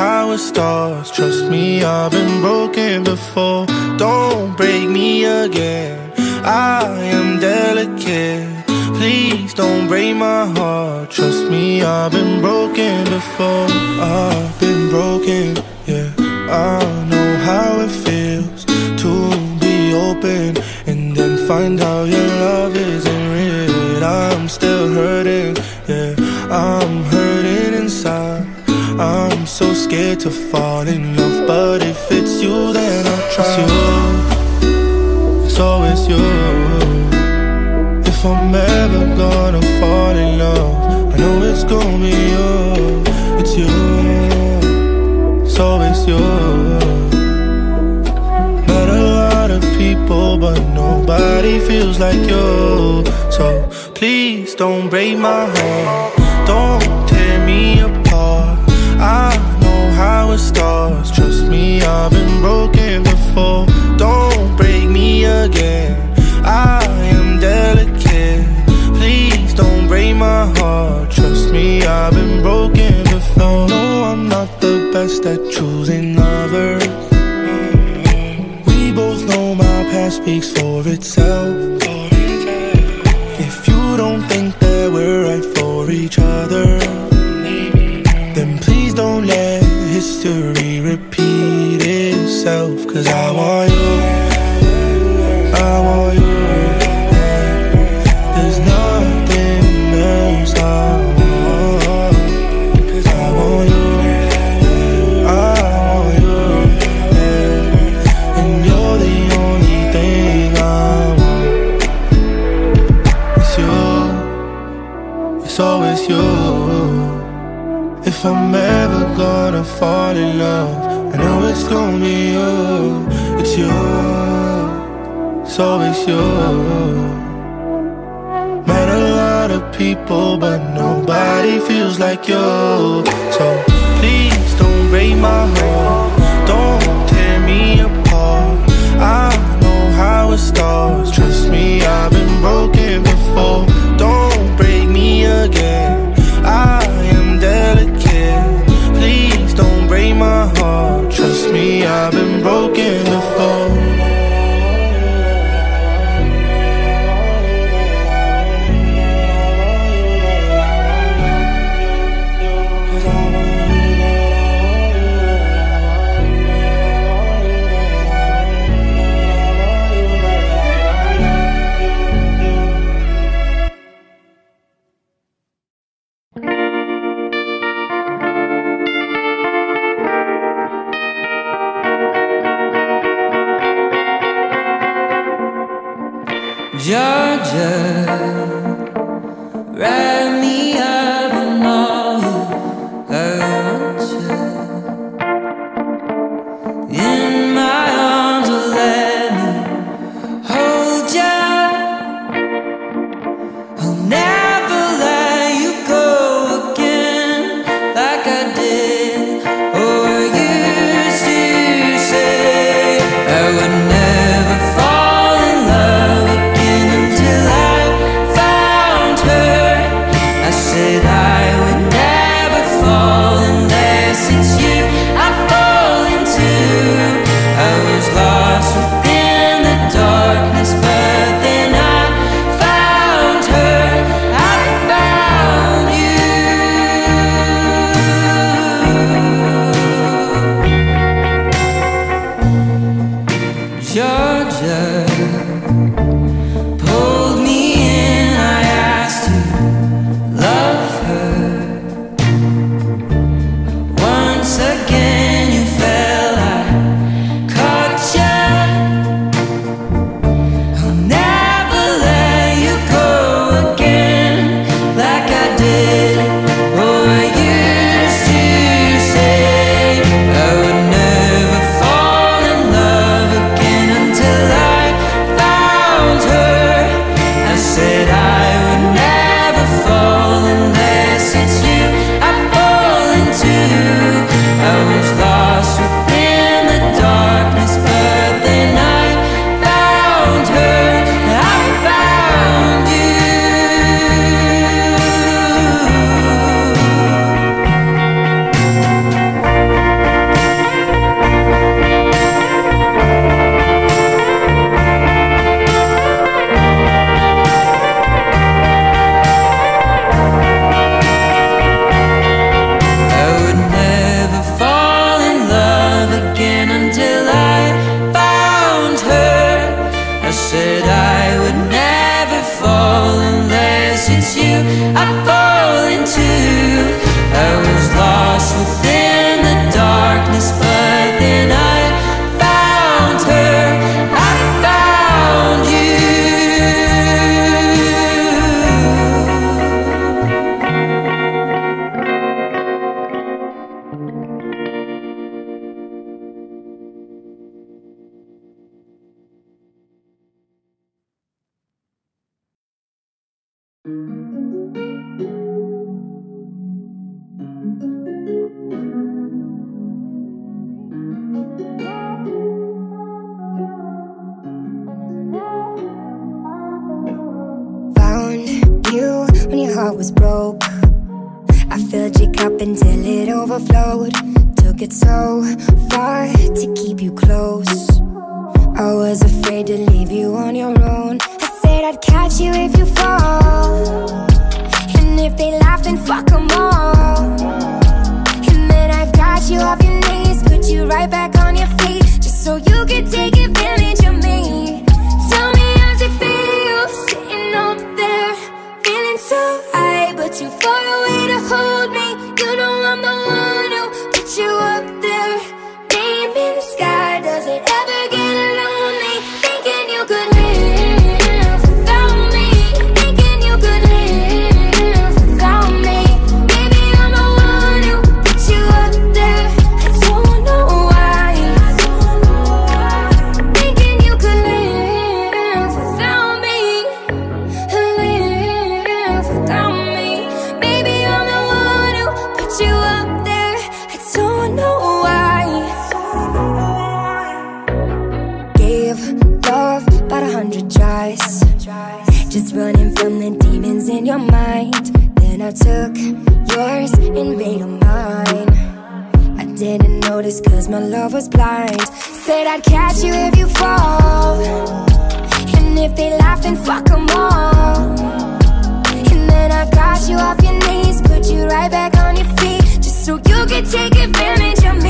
how it starts. Trust me, I've been broken before. Don't break me again. I am delicate. Please don't break my heart. Trust me, I've been broken before. I've been broken, yeah. I know how it feels to be open and then find out scared to fall in love, but if it's you, then I'll trust you. It's always you. If I'm ever gonna fall in love, I know it's gonna be you. It's you. It's always you. Met a lot of people, but nobody feels like you. So please don't break my heart. Don't it. Trust me, I've been broken history repeat itself. Cause I want you, I want you. There's nothing else I want. Cause I want you, I want you. And you're the only thing I want. It's you, it's always you. If I'm ever gonna fall in love, I know it's gonna be you. It's you, it's always you. Met a lot of people, but nobody feels like you. So please don't break my heart, don't Red. heart was broke. I filled your cup until it overflowed. Took it so far to keep you close. I was afraid to leave you on your own. I said I'd catch you if you fall. And if they laugh then fuck them all. And then I got you off your knees. Put you right back on Just running from the demons in your mind. Then I took yours and made them mine. I didn't notice cause my love was blind. Said I'd catch you if you fall. And if they laugh then fuck them all. And then I got you off your knees Put you right back on your feet. Just so you could take advantage of me.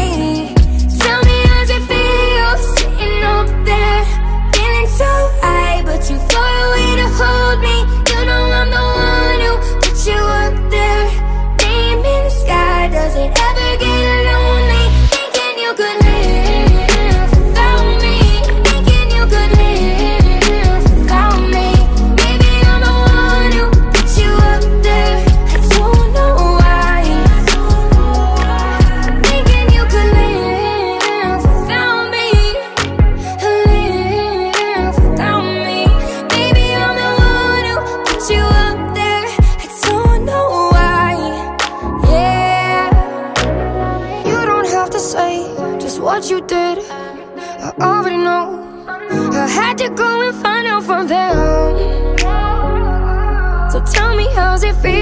going find out from them So tell me how's it feel?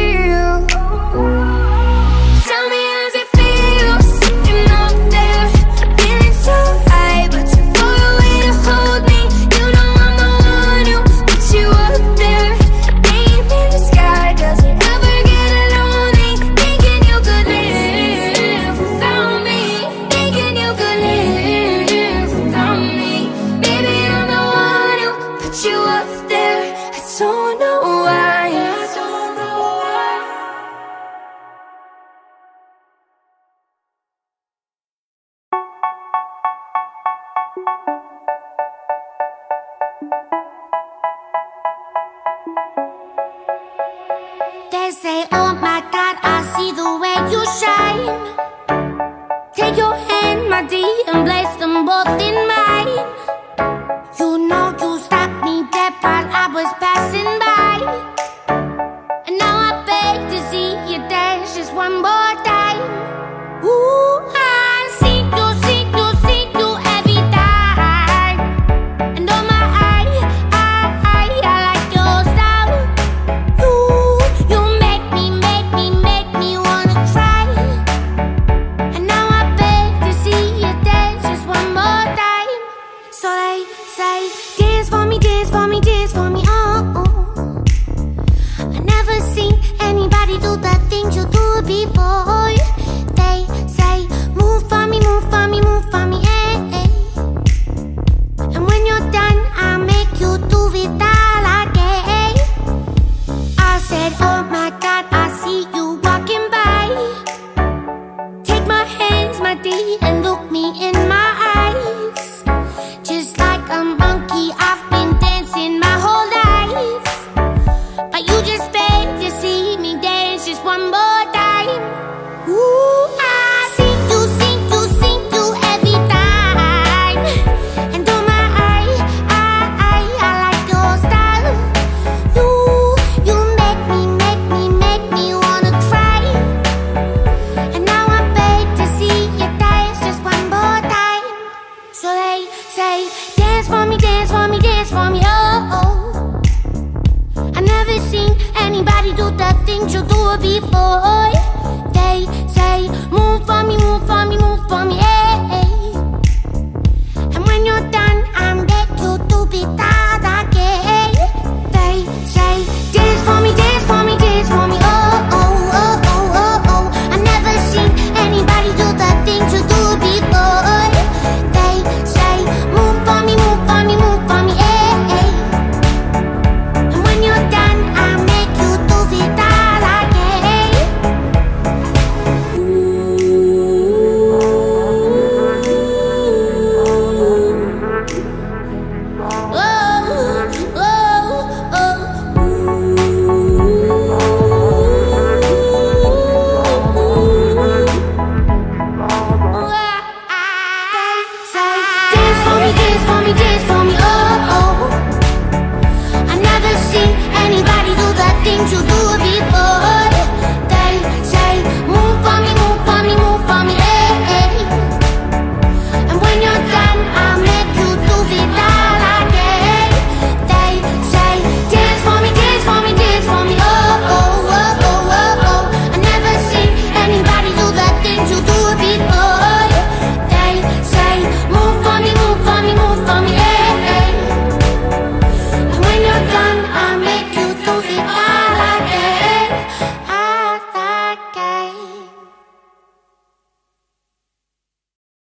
Oh. my before. They say, move for me, move for me, move for me,